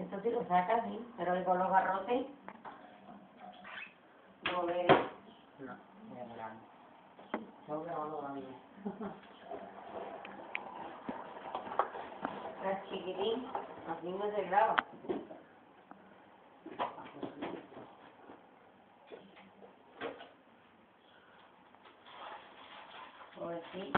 Esto sí lo saca, sí, pero con los garrotes no ve. No, es grande. Tengo que grabarlo. Es chiquitín, así no se graba. Pues sí.